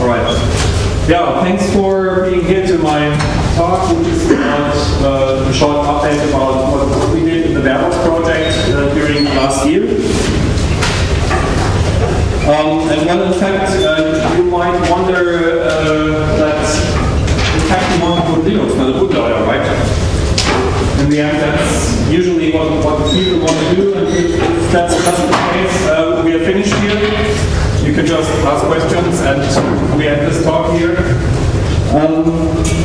All right. Yeah, thanks for being here to my talk, which is about uh, a short update about what we did in the Barebox project uh, during last year. Um, and in fact, uh, you might wonder uh, that in fact you want to Linux on the bootloader, right? In the end, that's usually what, what people want to do, and if, if that's, that's the case, uh, we are finished here. You can just ask questions and we end this talk here. Um,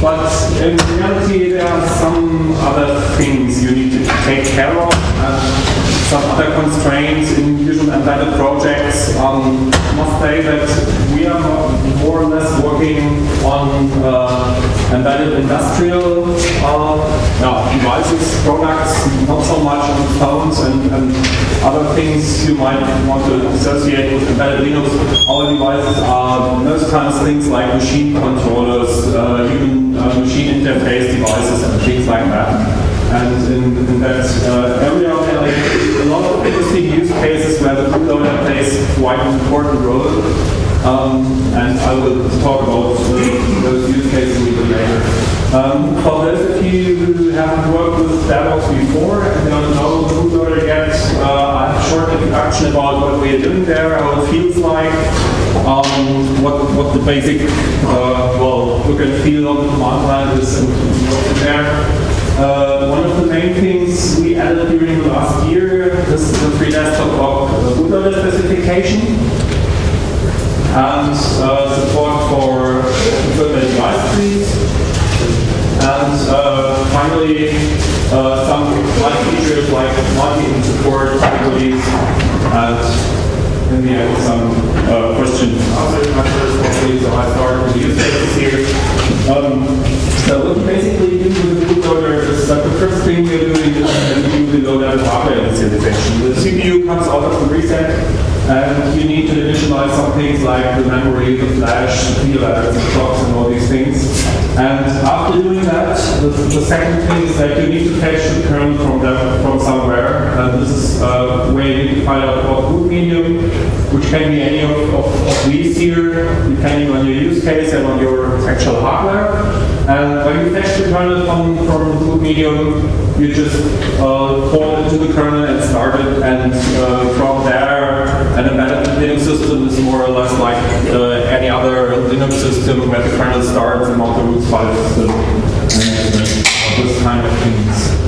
but in reality, there are some other things you need to take care of, and some other constraints in usual embedded projects. Um, must say that we are more or less working on uh, embedded industrial uh, devices, products, not so much on phones and, and, other things you might want to associate with embedded Linux. Our devices are most times things like machine controllers, uh, even uh, machine interface devices and things like that. And in, in that uh, area, there are a lot of interesting use cases where the bootloader plays quite an important role. Um, and I will talk about uh, those use cases a little later. Um, for those of you who haven't worked with Barebox before and don't know bootloader yet, uh, I have a short introduction about what we are doing there, how it feels like, um, what, what the basic uh, well, look and feel of the command line is, and what's there. Uh, one of the main things we added during the last year This is the free desktop of bootloader specification and uh, support for equipment device. And uh, finally, uh, some light features like multi support capabilities and in the end some uh, questions and answers. So I start with the use cases here. Um, so what you basically do with the bootloader that the first thing we're doing is you the loadout hardware initialization. The CPU comes out of the reset and you need to initialize some things like the memory, the flash, the PLLs, the clocks and all these things. And after doing that, the, the, second thing is that you need to fetch the kernel from, from somewhere. And this is uh, where you need to find out what boot medium, which can be any of, of, of these here, depending on your use case and on your actual hardware. And when you fetch the kernel from, from the boot medium, you just uh, it to the kernel and start it, and uh, from there, an embedded Linux system is more or less like uh, any other Linux system where the kernel starts and all the root file system, and this kind of things.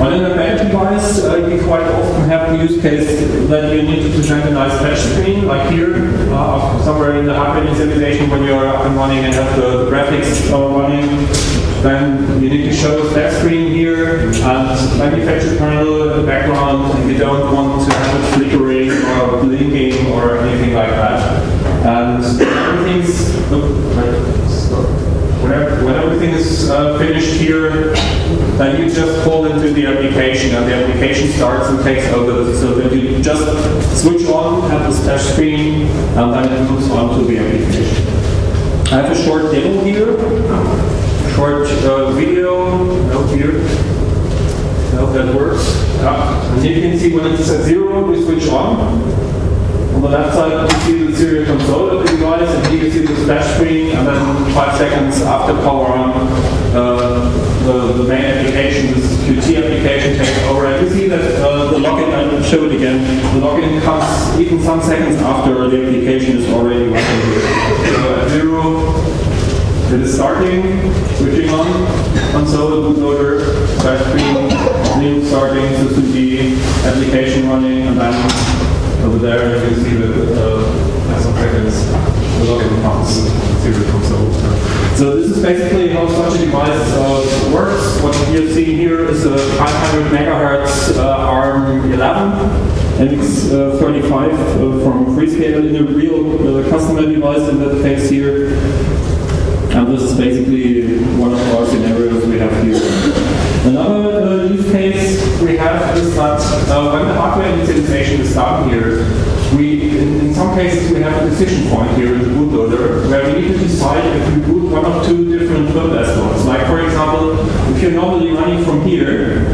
On an embedded device, uh, you quite often have the use case that you need to present a nice flash screen, like here, uh, somewhere in the hardware initialization when you're up and running and have the, graphics running. Then you need to show flash screen here and manufacture kernel in the background, and you don't want to have it flickering or blinking or anything like that. And everything's, whenever, when everything is uh, finished here, then you just pull into the application and the application starts and takes over. So that you just switch on, have the splash screen, and then it moves on to the application. I have a short demo here, short uh, video, no here. I hope that works. Yeah. And you can see when it's at zero, we switch on. On the left side, you see the serial console of the device, and here you see the splash screen, and then five seconds after power on, uh, the, the main application, this Qt application, takes over. And you see that uh, the login, I'll show it again, the login comes even some seconds after the application is already running. So at zero, it is starting, switching on, console, bootloader, splash screen, new starting, systemd, application running, and then over there you can see that uh, some seconds the login comes serial console. So this is basically how such a device uh, works. What you're seeing here is a 500 megahertz uh, ARM 11 MX35 uh, from Freescale in a real uh, customer device in that case here. And this is basically one of our scenarios we have here. Another uh, use case we have is that uh, when the hardware initialization is done here, we, in, in, some cases we have a decision point here in the bootloader where we need to decide if we boot one of two different firmware slots. Like for example, if if you're normally running from here,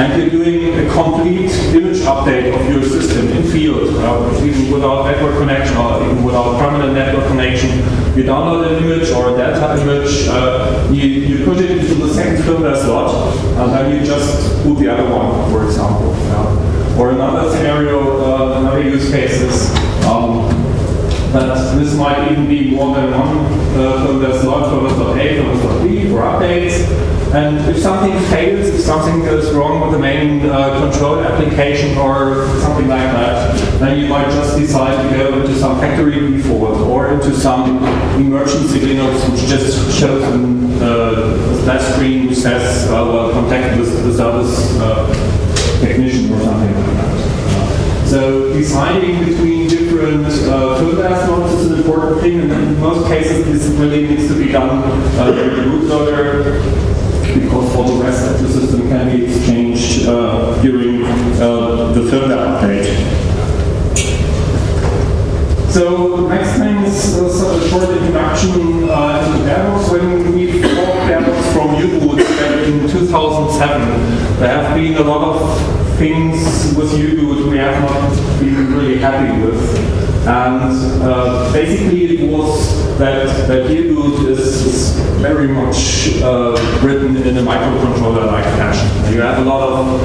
and you're doing a complete image update of your system in field, uh, even without network connection or even without permanent network connection. You download an image or a data image, uh, you, you put it into the second firmware slot, and then you just boot the other one, for example. Uh, or another scenario, uh, another use cases. Um, but this might even be more than one uh, firmware slot, firmware A, firmware B for updates. And if something fails, if something goes wrong with the main uh, control application or something like that, then you might just decide to go into some factory default or into some emergency Linux which just shows uh, a splash screen which says, uh, well, contact the, the service uh, technician or something like that. So deciding between different uh, firmware slots is an important thing, and in most cases this really needs to be done uh, with the bootloader because all the rest of the system can be exchanged uh, during uh, the firmware update. So next thing is uh, a short introduction uh, to Barebox. When we back in 2007, there have been a lot of things with U-Boot we have not been really happy with. And uh, basically it was that, that U-Boot is, is, very much uh, written in a microcontroller-like fashion. You have a lot of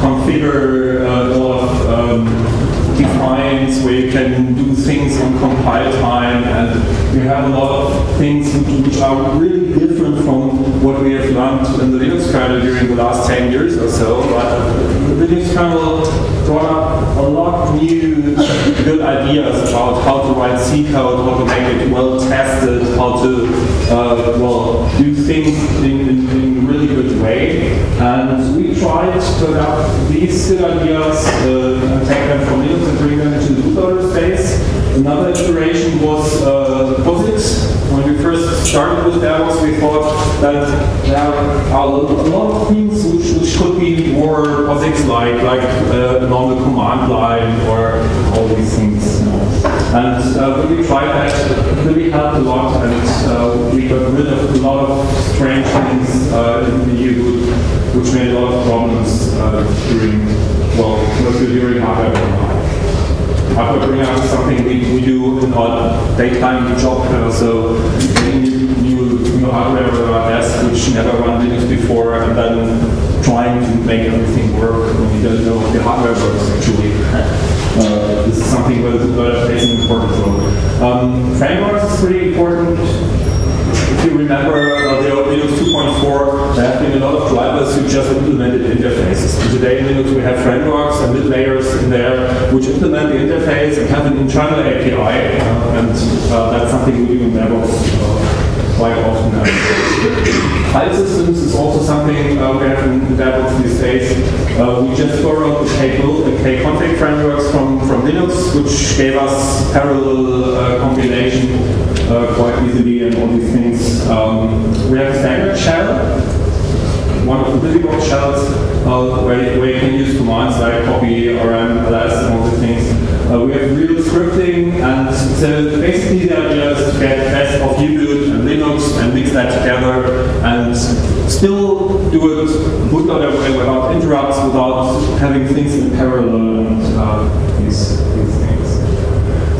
configure, uh, a lot of um, defines where you can do things on compile time, and you have a lot of things which, which are really different from what we have learned in the Linux kernel during the last 10 years or so. But the Linux kernel brought up a lot of new good ideas about how to write C code, how to make it well tested, how to uh, well do things in, in, in, a really good way. And we tried to adapt these good ideas uh, and take them from Linux and bring them into the bootloader space. Another iteration was uh, POSIX. When we first started with Barebox, we thought that there are a lot of things which, which could be more POSIX-like, like uh, a normal command line or all these things. And uh, we tried that, it really helped a lot, and uh, we got rid of a lot of strange things uh, in the U which made a lot of problems uh, during, well, mostly during hardware Hardware bring is something we, we do in our daytime job, uh, so new, new, new hardware on our desk which never run Linux before, and then trying to make everything work. When we don't know if the hardware works actually. Uh, this is something where the bootloader plays an important. Um, frameworks is pretty important. If you remember uh, the old Linux 2.4, there have been a lot of drivers who just implemented interfaces. And today in Linux we have frameworks and mid layers in there which implement the interface and have an internal API. Uh, and uh, that's something we do in Barebox quite often. File systems is also something uh, we have in Barebox these days. Uh, we just borrowed the K-build K-config frameworks from, from Linux, which gave us parallel uh, compilation uh, quite easily and all these things. Um, we have a standard shell, one of the BusyBox shells, uh, where, where you can use commands like copy, rm, ls, and all these things. Uh, we have real scripting, and so basically the idea is to get best of U-Boot and Linux and mix that together and still do it bootloader way without interrupts, without having things in parallel and uh, these, these things.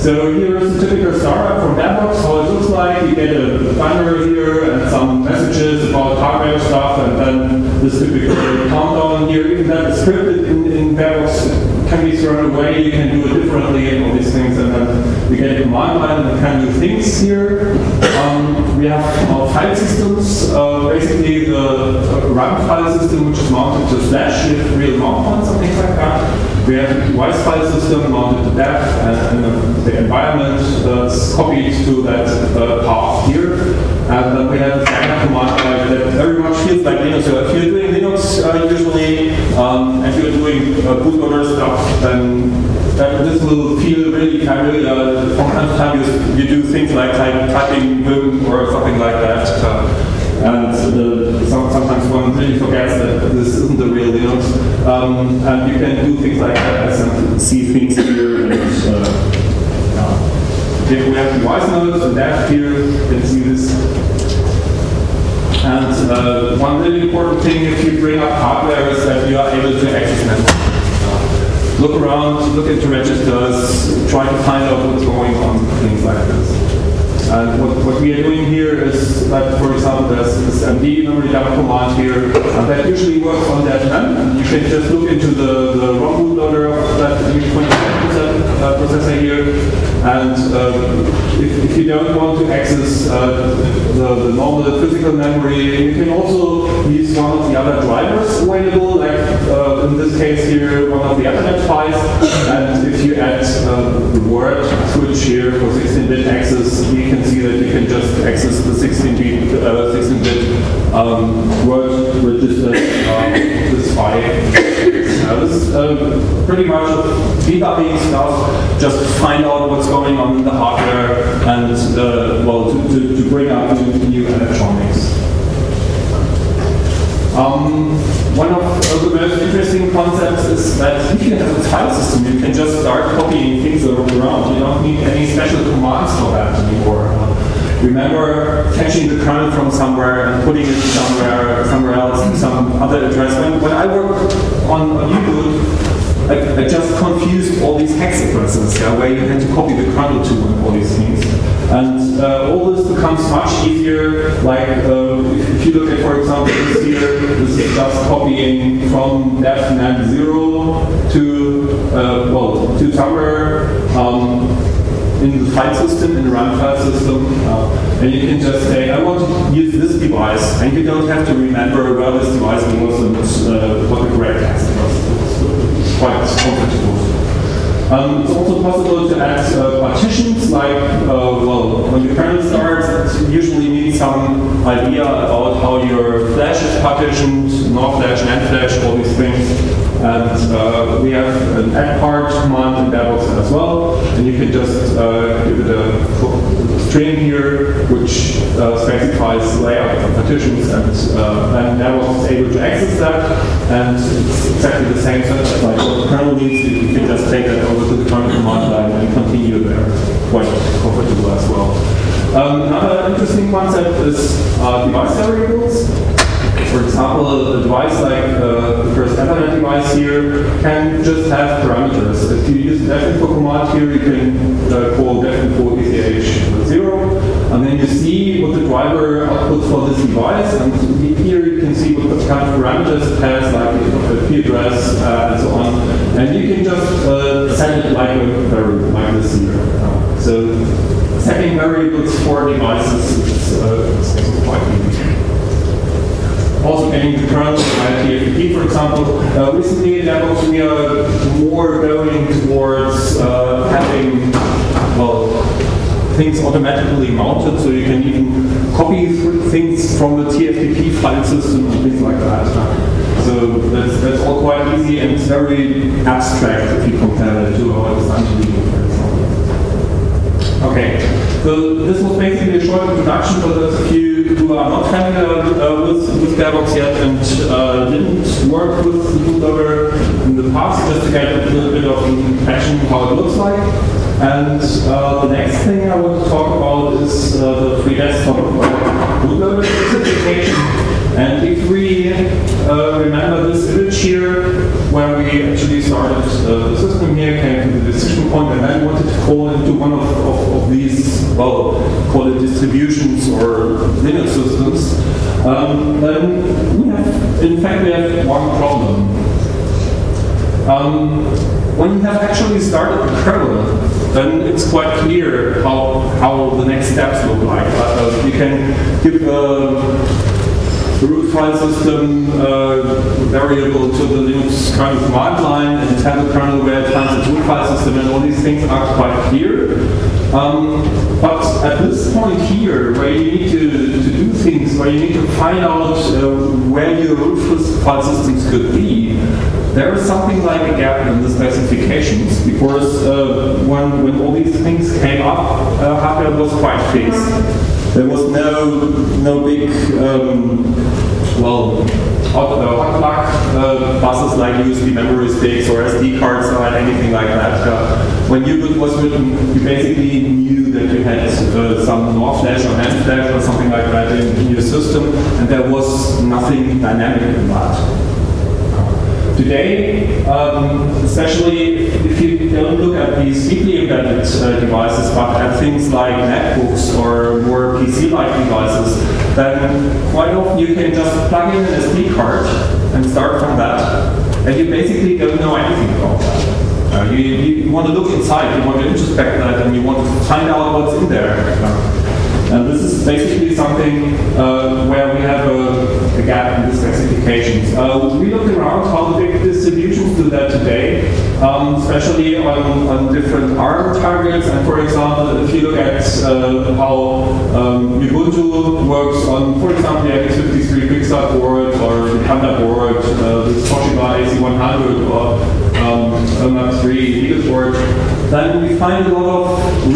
So here's a typical startup from Barebox, how it looks like. You get a banner here and some messages about hardware stuff, and then this typical countdown here. Even that scripted in, in Barebox can be thrown away, you can do it differently and all these things, and then we get a command line and can do things here. Um, we have our file systems, uh, basically the uh, run file system which is mounted to Slash with real mount points and things like that. We have a device file system mounted to dev and, and the environment that's copied to that uh, path here. And then we have a standard command line that very much feels like Linux. So if you're doing Linux uh, usually, um, and you're doing uh, bootloader stuff, then that, this will feel really familiar. From time to time you, you do things like type, typing Vim or something like that. Uh, and the, sometimes one really forgets that this isn't the real Linux. Um, and you can do things like that and see things here and uh, if we have device nodes and that here, you can see this. And uh, one really important thing if you bring up hardware is that you are able to access memory. look around, look into registers, try to find out what's going on, things like this. And what, what, we are doing here is that, for example, there's this MD memory dump command here, and that usually works on that MEM. You can just look into the, the ROM bootloader of that M20 uh, processor here, and uh, if, if, you don't want to access uh, the, the, normal physical memory, you can also use one of the other drivers available, like uh, in this case here, one of the Ethernet PHYs, and if you add uh, the word switch here for 16-bit access, you can see that you can just access the 16-bit uh, 16-bit um, word register uh, this PHY. Uh, this is uh, pretty much debugging stuff, just find out what's going on in the hardware and, uh, well, to, to, to, bring up new electronics. Um, one of the most interesting concepts is that if you have a file system, you can just start copying things around. You don't need any special commands for that anymore. Remember fetching the kernel from somewhere and putting it somewhere somewhere else, some other address. When, when I worked on, U-Boot, I, I, just confused all these hex addresses, yeah, where you had to copy the kernel to and all these things. And uh, all this becomes much easier, like uh, if you look at, for example, this here, this is just copying from def 0 to, uh, well, to somewhere. Um, in the file system, in the run file system, uh, and you can just say, I want to use this device, and you don't have to remember where this device was and uh, what the correct text was. It's quite comfortable. Um, it's also possible to add uh, partitions, like, uh, well, when the kernel starts, it usually needs some idea about how your flash is partitioned, NOR flash, NAND flash, all these things. And uh, we have an add part command in Barebox as well, and you can just uh, give it a string here, which uh, specifies layout of partitions, and uh, Barebox is able to access that, and it's exactly the same setup like what the kernel needs. You can just take that over to the kernel command line and continue there. Quite comfortable as well. Um, another interesting concept is uh, device variables. For example, a device like uh, the first Ethernet device here can just have parameters. If you use the devinfo command here, you can uh, call devinfo ETH 0, and then you see what the driver outputs for this device, and here you can see what kind of parameters it has, like the IP address uh, and so on. And you can just uh, it like a variable, like this here. So setting variables for devices is uh, quite easy also getting the like TFTP, for example. Uh, recently Barebox, we are more going towards uh, having, well, things automatically mounted, so you can even copy things from the TFTP file system and things like that. So that's, that's all quite easy and it's very abstract if you compare it to our design Okay, so this was basically a short introduction for those of who are not familiar uh, with, with yet and uh, didn't work with bootloader in the past, just to get a little bit of an impression how it looks like. And uh, the next thing I want to talk about is uh, the free desktop bootloader specification. And if we uh, remember this image here, where we actually started uh, the system here, came to the decision point, and then wanted to call into one of, of, of these, well, call it distributions or Linux systems, um, then we have, in fact, we have one problem. Um, when you have actually started the kernel, then it's quite clear how, how the next steps look like. Uh, you can give uh, the root file system uh, variable to the Linux kernel command line and tell the kernel where it finds its root file system and all these things are quite clear. Um, but at this point here, where you need to, to do things, where you need to find out uh, where your root file systems could be, there is something like a gap in the specifications because uh, when, when all these things came up, uh, hardware was quite fixed. There was no no big um, well hot, uh, buses like USB memory sticks or SD cards or anything like that. Uh, when U-Boot was written, you basically knew that you had uh, some NOR flash or NAND flash or something like that in, in your system, and there was nothing dynamic in that. Today, um, especially if you don't look at these deeply embedded uh, devices, but at things like netbooks or more PC-like devices, then quite often you can just plug in an SD card and start from that, and you basically don't know anything about that. Uh, you, you, want to look inside, you want to introspect that, and you want to find out what's in there. And this is basically something uh, where we have a, a, gap in the specifications. Uh, we looked around how the big distributions do that today, um, especially on, on different ARM targets. And for example, if you look at uh, how um, Ubuntu works on, for example, the x53 Quickstart board or the Panda board, uh, the Toshiba AC100 or um, 3 Eagle board, then we find a lot of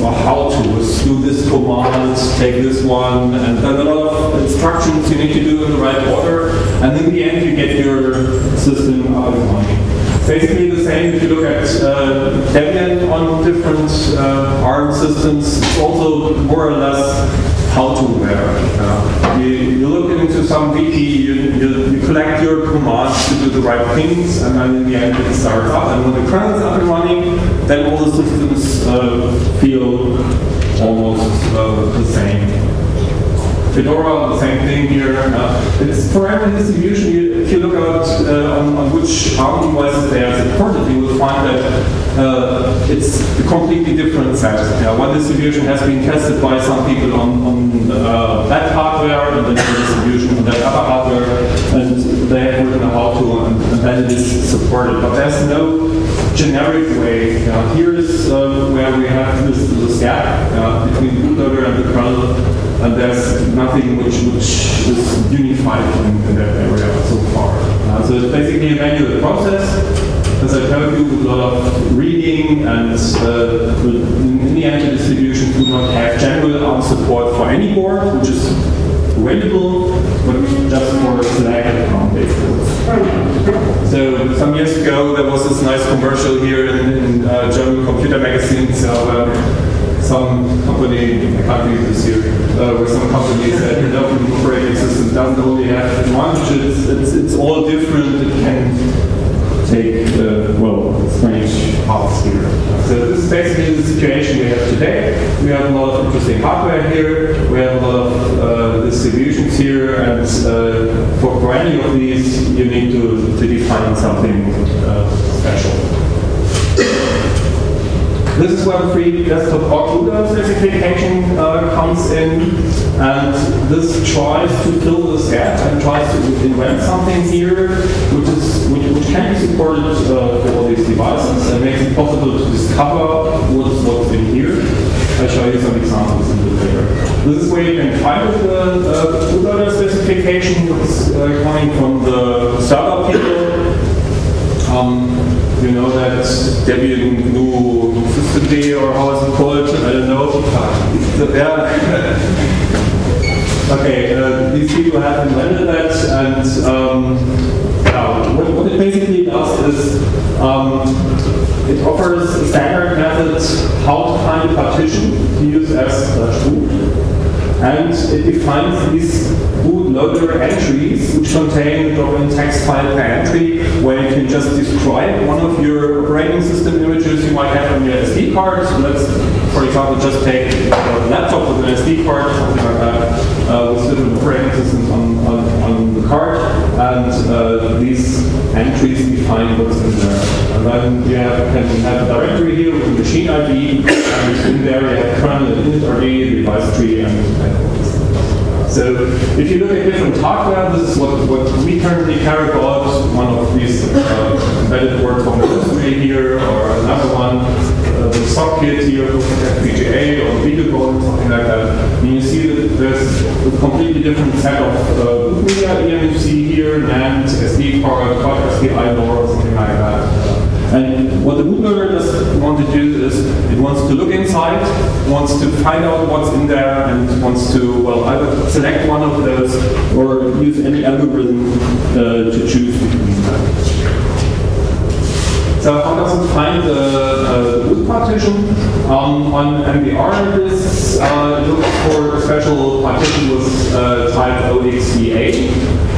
or how-tos. Do this command, take this one, and then a lot of instructions you need to do in the right order, and in the end you get your system up and running. Basically the same if you look at uh, Debian on different uh, ARM systems, it's also more or less how to wear. Uh, you, you, look into some wiki, you, you, you, collect your commands to do the right things, and then in the end it starts up. And when the kernel is up and running, then all the systems uh, feel almost uh, the same. Fedora, the same thing here. Uh, it's for every distribution, you, if you look at uh, on, on, which ARM devices they are supported, you will find that uh, it's a completely different set. Yeah, one distribution has been tested by some people on, on uh, that hardware, and then the distribution on that other hardware, and they have written a how-to, and, and then it is supported. But there's no generic way. here is uh, where we have this, gap between the bootloader and the kernel and there's nothing which, which is unified in, in that area so far. Uh, so it's basically a manual process. As I told you, with a lot of reading and uh, in the end the distributions do not have general support for any board, which is available, but just for selected ARM-based. So some years ago there was this nice commercial here in, in uh, German computer magazines. So, uh, some company, I can't read this here, uh, where some company said the open operating system doesn't only have advantages, it's, it's all different, it can take, uh, well, here. So this is basically the situation we have today. We have a lot of interesting hardware here, we have a lot of uh, distributions here, and uh, for, for any of these, you need to, to define something uh, special. This is where the free desktop bootloader specification uh, comes in, and this tries to fill this gap and tries to invent something here which is can be supported uh, for all these devices and makes it possible to discover what's what's in here. I'll show you some examples in the later. This is where you can find the uh, bootloader specification. It's uh, coming from the server people. Um, you know that Debian GNU systemd or how is it called? I don't know. yeah. okay, uh, these people have invented that, and um, yeah, what, what, it basically does is um, it offers a standard method how to find a partition to use as slash root and it defines these bootloader entries which contain a drop-in text file per entry where you can just describe one of your operating system images you might have on your SD card. So let's, for example, just take a laptop with an SD card, something like that, uh, with different operating systems on, on, on and uh, these entries define what's in there. And then you have, can have a directory here with machine ID, and in there you have kernel, and init RD, device tree, and so if you look at different hardware, this is what, what we currently care about. One of these uh, embedded boards from the here, or another one, socket here, FPGA or video board, something like that. And you see that there's a completely different set of uh, eMMC here, NAND, SD card, SDI or something like that. And what the bootloader does want to do is it wants to look inside, wants to find out what's in there, and wants to, well, either select one of those or use any algorithm uh, to choose between it find the, the boot partition? Um, on MBR, this uh, looks for a special partition with uh, type OXVA.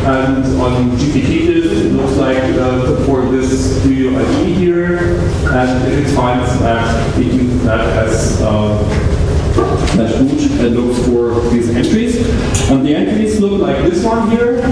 And on GPT it looks like uh, for this studio ID here. And it finds that, it uses that as slash boot and looks for these entries. And the entries look like this one here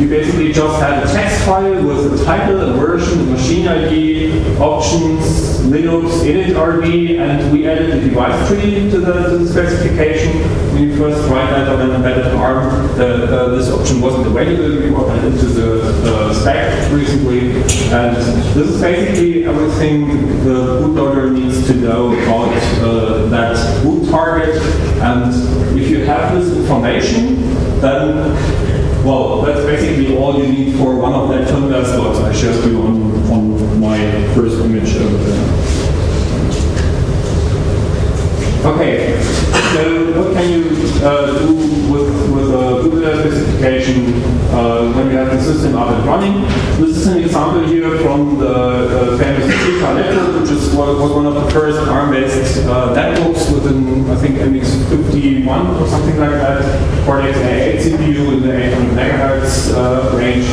you basically just had a text file with a title, a version, a machine ID, options, Linux, init and we added the device tree to the, to the specification. You first write that on an embedded ARM, the, uh, this option wasn't available. We brought into the uh, spec recently. And this is basically everything the bootloader needs to know about uh, that boot target. And if you have this information, then well, that's basically all you need for one of the firmware slots I showed you on, on my first image over there. Okay, so what can you uh, do with, with a Google specification uh, when you have the system up and running? This is an example here from the uh, famous Efika netbook, which is, was one of the first ARM-based uh, netbooks within, I think, MX51 or something like that. Cortex A8 CPU in the 800 megahertz uh, range,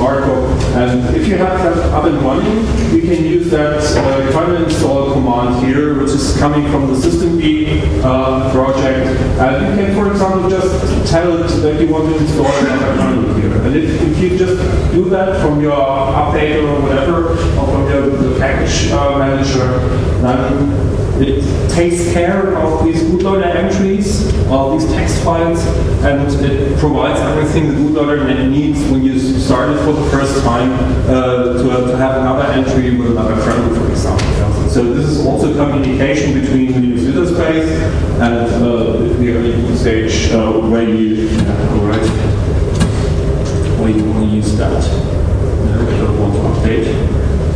And if you have that up and running, you can use that uh, kernel install command here, which is coming from the systemd uh, project. And you can, for example, just tell it that you want to install another kernel here. And if, if you just do that from your update or whatever, or from your the package uh, manager, then it takes care of these bootloader entries, all these text files, and it provides everything the bootloader needs when you start it for the first time uh, to, to, have another entry with another kernel, for example. So this is also communication between Linux user space and uh, the early stage uh, where you right, where you will use that. I want to update.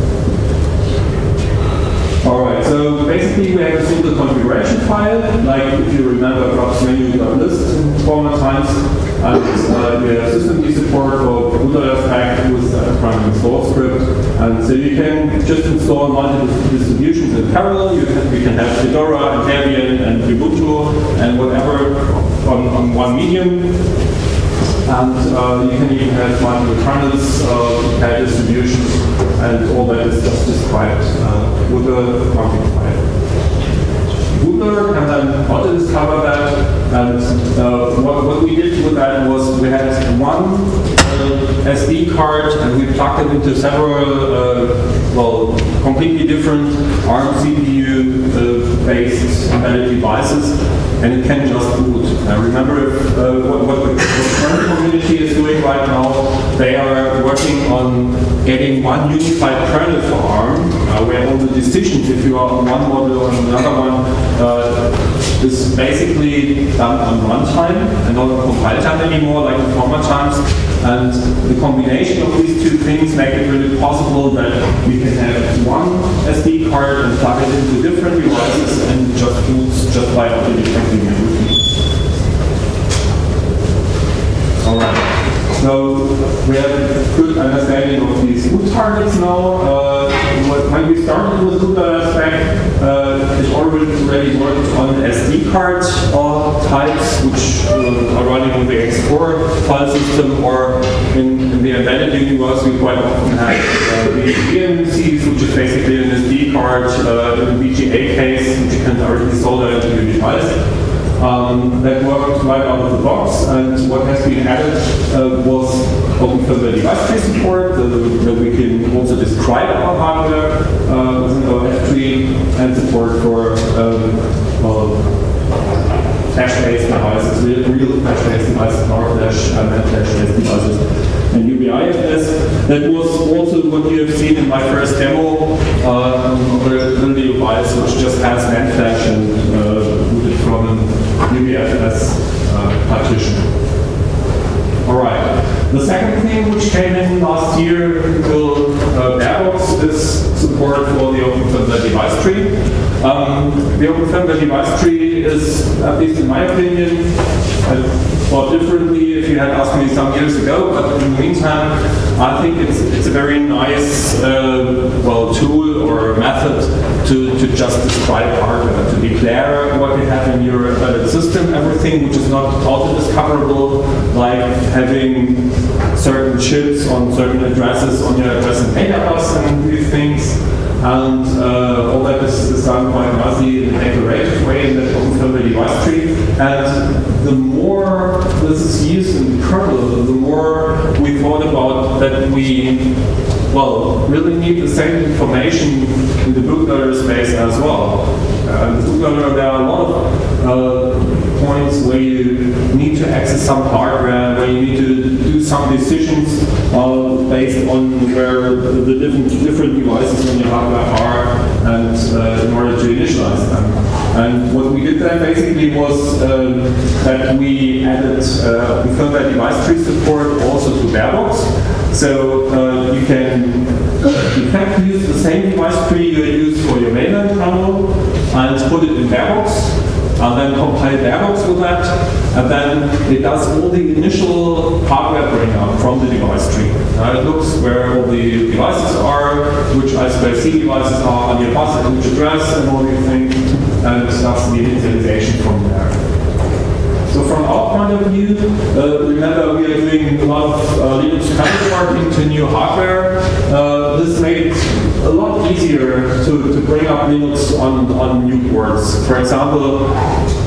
Alright, so basically we have a simple configuration file, like if you remember props menu.list former times, and uh, we have systemd support for bootloader stack with a prime install script, and so you can just install multiple distributions in parallel. You can, you can have Fedora and Debian and Ubuntu and whatever on, on one medium and uh, you can even have multiple kernels, uh, pair distributions, and all that is just described uh, with a config file. Can then auto discover that, and uh, what, what we did with that was we had one uh, SD card and we plugged it into several, uh, well, completely different ARM CPU based embedded devices and it can just boot. Now remember if, uh, what, what, the, current community is doing right now, they are working on getting one unified kernel for ARM, uh, where all the decisions, if you are on one model or another one, uh, is basically done on runtime and not on compile time anymore like in former times. And the combination of these two things make it really possible that we can have one SD card and plug it into different devices and just boots just by auto-detecting everything. All right. So we have a good understanding of these boot targets now. Uh, when we started with Spec, uh, it already worked on SD card uh, types, which uh, are running on the ext4 file system, or in, in, the embedded universe, we quite often have uh, the eMMCs, which is basically an SD card uh, in the BGA case, which you can directly solder into your device. Um, that worked right out of the box, and what has been added uh, was OpenFirmware device tree support, that we can also describe our hardware uh, within our F-tree, and support for um, well, flash-based devices, real, flash-based devices, NOR flash, and flash-based devices and UBIFS. That was also what you have seen in my first demo uh, a little device which just has NAND flash and uh, an UBIFS uh, partition. All right. The second thing which came in last year to uh, is support for the OpenFirmware device tree. Um, the open firmware device tree is, at least in my opinion, I thought differently if you had asked me some years ago, but in the meantime, I think it's, it's a very nice uh, well tool or method to, to just describe hardware, to declare what you have in your embedded system, everything which is not auto-discoverable, like having certain chips on certain addresses on your address and data bus and these things. And uh, all that is, is done quite nicely in a declarative way in the open firmware device tree. And the more this is used in the kernel, the more we thought about that we, well, really need the same information in the bootloader space as well. In the bootloader, there are a lot of uh, points where you need to access some hardware, where you need to do some decisions uh, based on where the different, different devices on your hardware are and uh, in order to initialize them. And what we did there basically was um, that we added uh, firmware device tree support also to Barebox. So uh, you can in fact use the same device tree you use for your mainline kernel and put it in Barebox and then compile Barebox with that, and then it does all the initial hardware bring up from the device tree. Uh, it looks where all the devices are, which I2C devices are on your bus and which address and all these things, and that's the initialization from there. From our point of view, uh, remember we are doing a lot of uh, Linux work into new hardware. Uh, this made it a lot easier to, to bring up Linux on, on new boards. For example,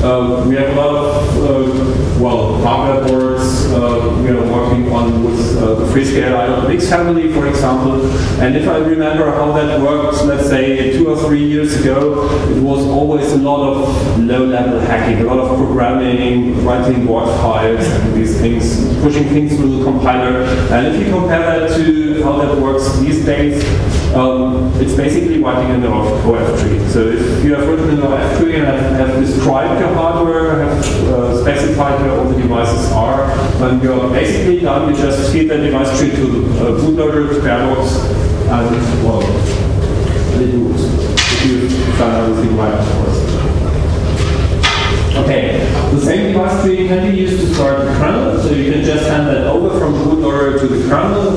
uh, we have a lot of, uh, well, hardware boards uh, we are working on with uh, the Freescale i.MX family, for example. And if I remember how that worked, let's say two or three years ago, it was always a lot of low-level hacking, a lot of programming, writing board files and these things, pushing things through the compiler. And if you compare that to how that works these days, um, it's basically writing an OF tree. So if you have written an OF tree and have, have described your hardware, have uh, specified where all the devices are, then you're basically done. You just feed the device tree to uh, bootloader, to and well, it moves. If you've done everything right, of course. Okay, the same device tree can be used to start the kernel, so you can just hand that over from bootloader to the kernel,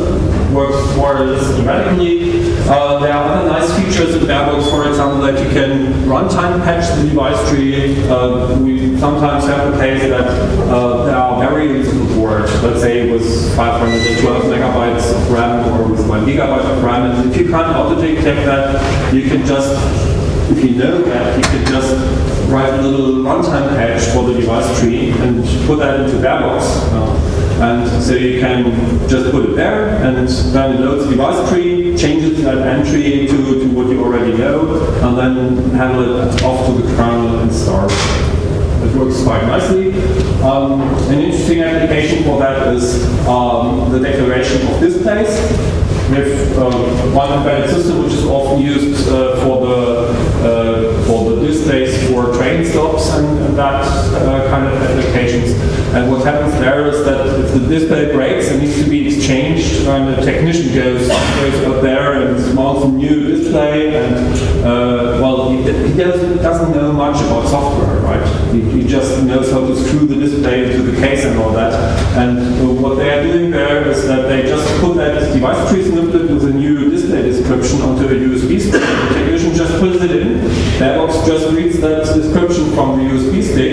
works more or less automatically. Uh, there are other nice features in Barebox, for example, that you can runtime patch the device tree. Uh, we sometimes have the case that uh, there are variants of the board, let's say with 512 megabytes of RAM or with 1 gigabyte of RAM, and if you can't auto-detect that, you can just, if you know that, you can just write a little runtime patch for the device tree and put that into Barebox. Uh, and so you can just put it there, and then it loads the device tree, changes that entry to, to what you already know, and then handle it off to the kernel and start. It works quite nicely. Um, an interesting application for that is um, the declaration of displays. We have uh, one embedded system which is often used uh, for the uh, for the displays for train stops and, and that uh, kind of And what happens there is that if the display breaks and needs to be exchanged, and the technician goes, goes up there and mounts a new display, and uh, well, he, he doesn't, know much about software, right? He, he, just knows how to screw the display into the case and all that. And what they are doing there is that they just put that device tree snippet with a new display description onto a USB stick. The technician just puts it in. Barebox just reads that description from the USB sticks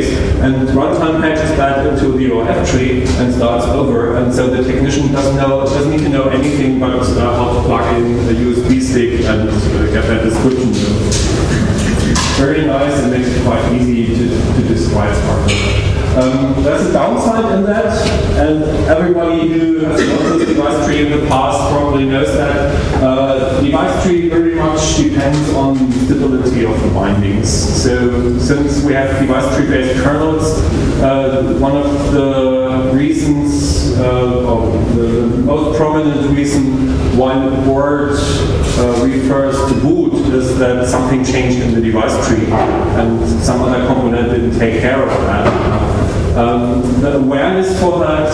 and runtime patches that into the OF tree and starts over. And so the technician doesn't know, doesn't need to know anything but uh, how to plug in a USB stick and uh, get that description. Very nice and makes it quite easy to, to describe hardware. Um, there's a downside in that, and everybody who has worked with device tree in the past probably knows that. Uh, device tree very much depends on stability of the bindings. So since we have device tree based kernels, uh, one of the reasons, uh, or the most prominent reason why the board uh, refers to boot is that something changed in the device tree and some other component didn't take care of that. Um, the awareness for that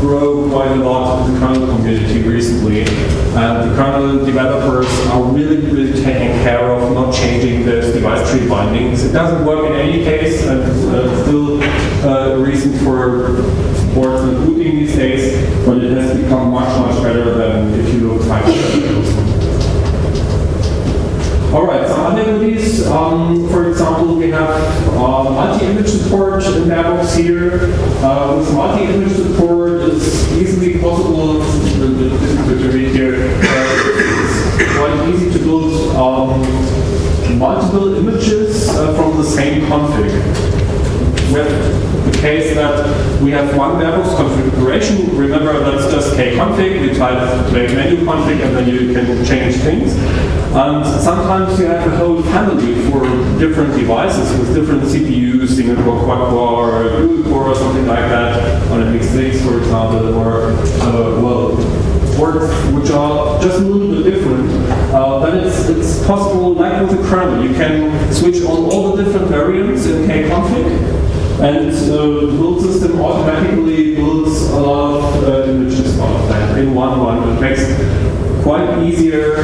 grow quite a lot in the kernel community recently. And the kernel developers are really, really taking care of not changing those device tree bindings. It doesn't work in any case, and uh, still uh, a reason for boards and booting these days, but it has become much, much better than if you look five. All right, some other goodies. Um, for example, we have uh, multi-image support in Barebox here. Uh, with multi-image support, it's easily possible, difficult to read here, uh, it's quite easy to build um, multiple images uh, from the same config with the case that we have one DevOps configuration. Remember, that's just kconfig. We type make menu config, and then you can change things. And sometimes you have a whole family for different devices with different CPUs, single core, quad core, or core, or something like that, on a x86, for example, or uh, well, words which are just a little bit different, uh, then it's, it's possible, like with the kernel, you can switch on all the different variants in kconfig, and uh, the build system automatically builds a lot of uh, images out of that in one run. It makes it quite easier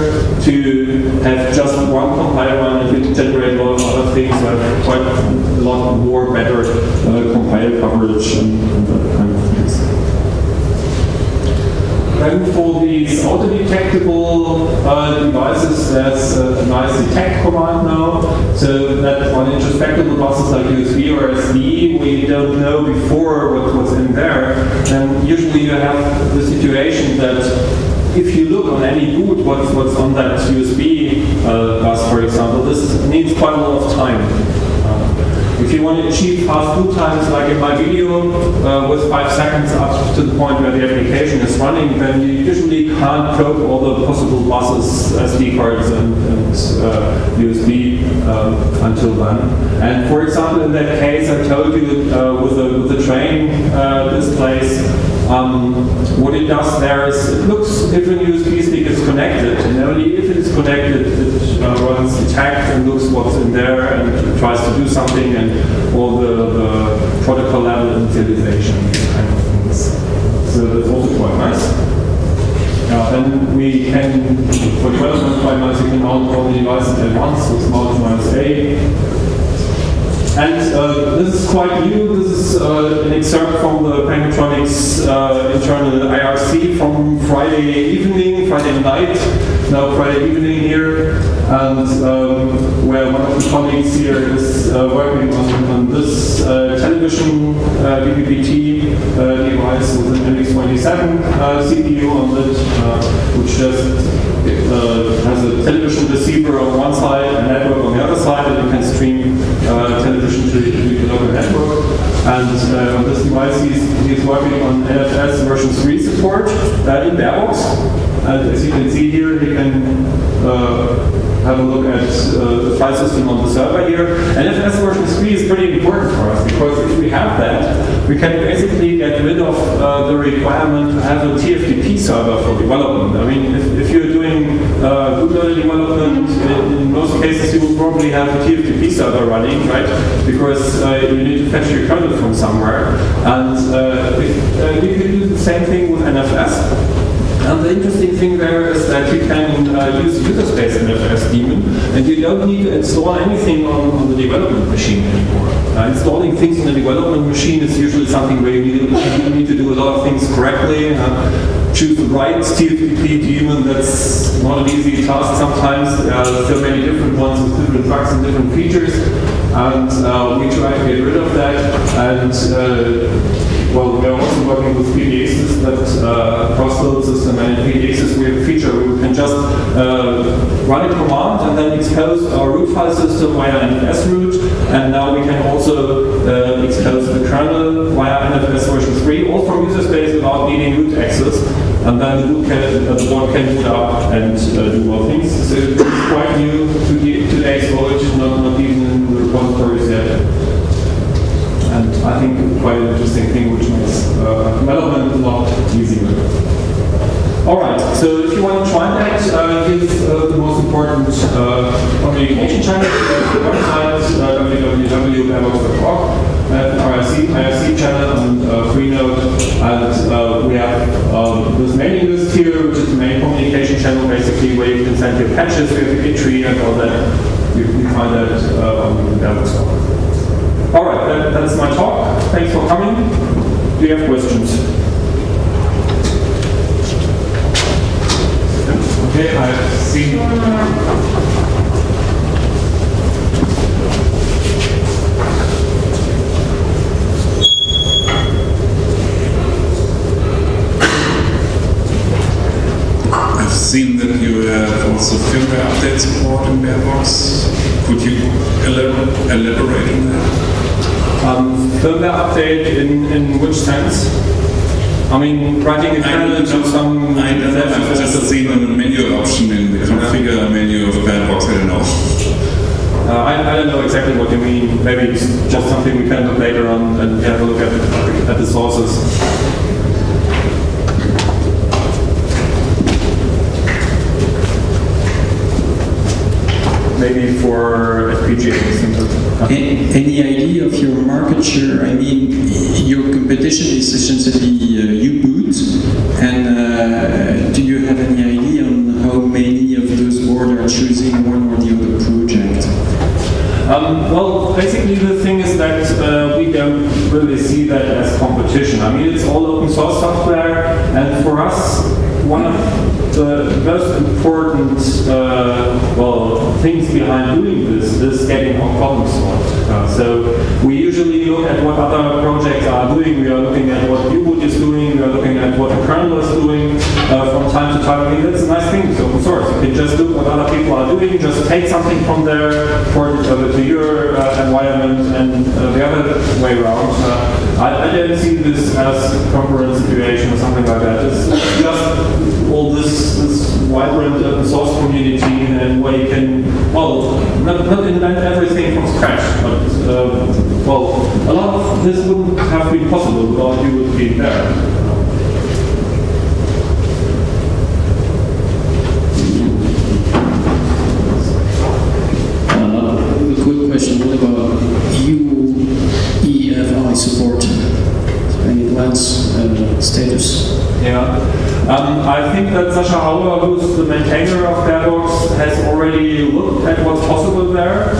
to have just one compiler run and it generate a lot of other things, have quite a lot more better uh, compiler coverage and, and that kind of things. For these auto-detectable uh, devices, there's a nice detect command now. So that on introspectable buses like USB or SD, we don't know before what was in there. And usually you have the situation that if you look on any boot what's, what's on that USB uh, bus, for example, this needs quite a lot of time. If you want to achieve fast boot times, like in my video, uh, with five seconds up to the point where the application is running, then you usually can't probe all the possible buses, SD cards, and, and uh, USB um, until then. And for example, in that case, I told you uh, with, the, with the train uh, displays, um, what it does there is it looks if a USB stick is connected, and only if it is connected, it uh, runs detect and looks what's in there and tries to do something and all the, the protocol level initialization, kind of things. So that's also quite nice. Uh, and we can, for development nice, you can mount all the devices at once with mount minus A. And uh, this is quite new. This is uh, an excerpt from the Pengutronix uh, internal IRC from Friday evening, Friday night, now Friday evening here, and um, where one of the colleagues here is uh, working on, on this uh, television uh, DVB-T device with an MX27 CPU on it, which just has a television receiver on one side, a network on the other side, and you can stream uh, television to, the local network. And uh, on this device, he's, he's working on NFS version 3 support uh, in barebox. And as you can see here, he can uh, have a look at uh, the file system on the server here. NFS version 3 is pretty important for us because if we have that, we can basically get rid of uh, the requirement to have a TFTP server for development. I mean, if, if you're doing bootloader development, in, in, most cases you will probably have a TFTP server running, right? Because you need to fetch your kernel from somewhere. And uh, if, uh, you can do the same thing with NFS. And the interesting thing there is that you can uh, use user space NFS daemon, and you don't need to install anything on, on the development machine anymore. Uh, installing things on the development machine is usually something where you need, you need to do a lot of things correctly. Uh, choose the right TFTP daemon, that's not an easy task sometimes. There are so many different ones with different bugs and different features. And uh, we try to get rid of that. And uh, well, we are also working with PTXdist that uh, cross-build system, and in PTXdist we have a feature where we can just uh, run a command and then expose our root file system via NFS root, and now we can also uh, expose the kernel via NFS version 3, all from user space without needing root access, and then can, uh, the board can boot up and uh, do more things. So it's quite new to the, today's knowledge, not, not even in the repositories yet and I think quite an interesting thing which makes uh, development a lot easier. All right, so if you want to try that, uh, give uh, the most important uh, communication channel uh, the website, uh, and IRC, IRC channel and uh, Freenode, and uh, we have um, this mailing list here, which is the main communication channel, basically, where you can send your patches, we have a git tree and all that. You can find that uh, on barebox.org. All right, that, that's my talk. Thanks for coming. Do you have questions? Okay, I've seen I've seen that you have also firmware update support in Barebox. Could you elab- elaborate on that? Um, firmware update in, in which sense? I mean, writing a kernel to some... I don't know, I've just seen a menu option in the configure menu of Barebox, I don't know. Uh, I, I don't know exactly what you mean. Maybe it's just something we can look later on and have a look at, the, at the sources. Maybe for FPGA. Any idea of your market share? I mean, your competition is essentially uh, U-Boot, and uh, do you have any idea on how many of those boards are choosing one or the other project? Um, well, basically the thing is that uh, we don't really see that as competition. I mean, it's all open source software, and for us, one of the most important uh, well things behind doing this is getting our problems solved. Uh, so we usually look at what other projects are doing. We are looking at what U-Boot is doing. We are looking at what the kernel is doing uh, from time to time. I mean, that's a nice thing. It's open source. You can just look what other people are doing. Just take something from there, port it over to your uh, environment, and uh, the other way around. Uh, I, I don't see this as a concurrent situation or something like that. It's just all this, this vibrant open source community and where you can, well, not, not invent everything from scratch, but, uh, well, a lot of this wouldn't have been possible without you being there. Uh, a quick question, what about UEFI support? Any plans, uh, status? Yeah. Um, I think that Sascha Hauer, who's the maintainer of Barebox, has already looked at what's possible there.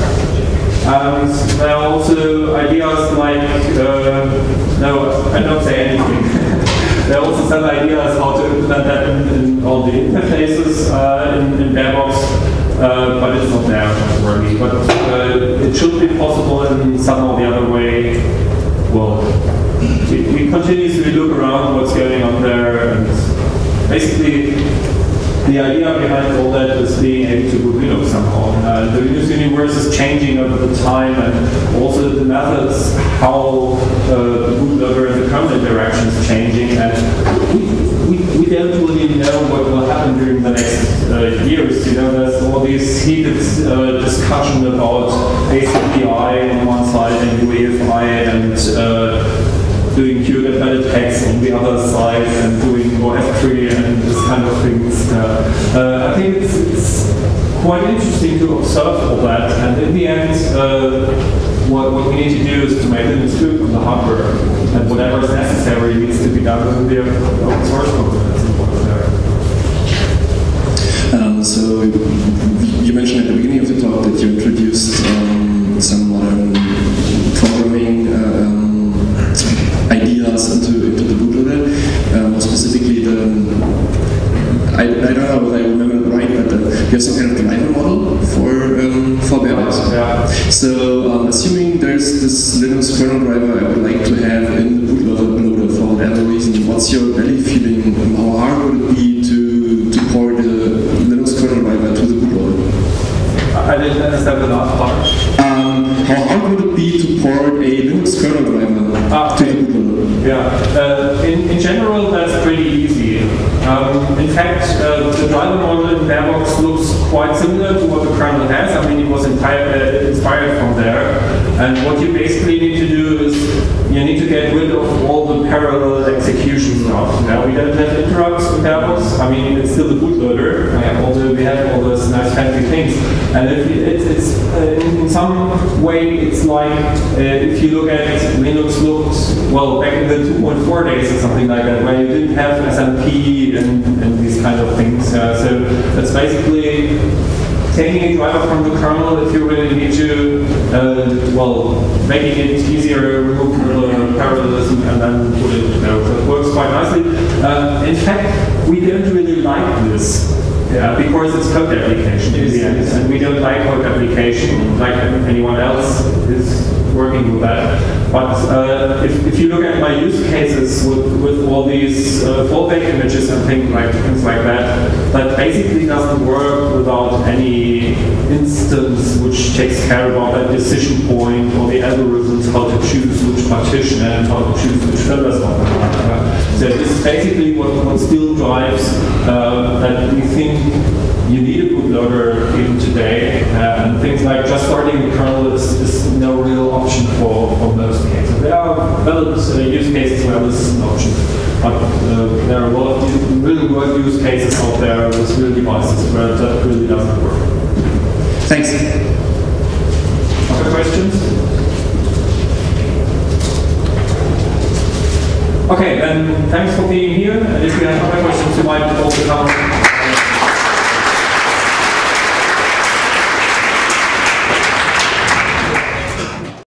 And there are also ideas like, uh, no, I don't say anything. there are also some ideas how to implement that in, in all the interfaces uh, in, in Barebox, uh, but it's not there already. But uh, it should be possible in some or the other way. Well, we, we continuously look around what's going on there, and basically the idea behind all that is being able to boot Linux somehow. Uh, the Linux universe is changing over the time, and also the methods how uh, the bootloader and the kernel interaction is changing, and we, we, we don't really know what will happen during the next uh, years. You know, there's all these heated uh, discussion about ACPI on one side and UEFI and doing Q embedded on the other side and doing more F3 and this kind of things. Uh, I think it's, it's quite interesting to observe all that, and in the end, uh, what, what we need to do is to make Linux good on the hardware, and whatever is necessary needs to be done with the open source components. Um, so you mentioned at the beginning of the talk that you introduced um, some modern programming uh, um, ideas into, into the bootloader. Uh, more specifically, the I, I don't know whether I remember it right, but uh, you have some kind of driver model for um, for Barebox. Yeah. So um, assuming there's this Linux kernel driver I would like to have in the bootloader for whatever reason, what's your belly feeling? How hard would it be to, to port the Linux kernel driver to the bootloader? I didn't understand the last part. Um, how hard would it be to port a Linux kernel driver Ah, to the bootloader? Yeah, uh, in, in general, that's pretty easy. Um, in fact, uh, the driver model in Barebox looks quite similar to what the kernel has. I mean, it was entire, uh, inspired from there. And what you basically need to do is you need to get rid of all the parallel execution stuff. Now, we don't have interrupts in Barebox. I mean, it's still the bootloader, uh, although we have all those nice fancy things. And if you, it's, it's uh, in, in some way, it's like uh, if you look at Linux 2.4 days or something like that, where you didn't have SMP and, and these kind of things. Uh, so it's basically taking a driver from the kernel if you really need to, uh, well, making it easier, remove the parallelism, and then put it there. So it works quite nicely. Uh, in fact, we don't really like this. Yeah, because it's code duplication. In the end, and we don't like code duplication like anyone else is working with that. But uh, if, if you look at my use cases with, with all these uh, fallback images and things like things like that, that basically doesn't work without any instance which takes care about that decision point or the algorithms how to choose which partition and how to choose which filters. So this is basically what, what still drives uh, that we think you need a bootloader even today, uh, and things like just starting the kernel is, is no real option for, for most cases. There are valid uh, use cases where this is an option, but uh, there are a lot of really good use cases out there with real devices where that really doesn't work. Thanks. Questions? Okay, then thanks for being here. And if you have other questions, you might also come.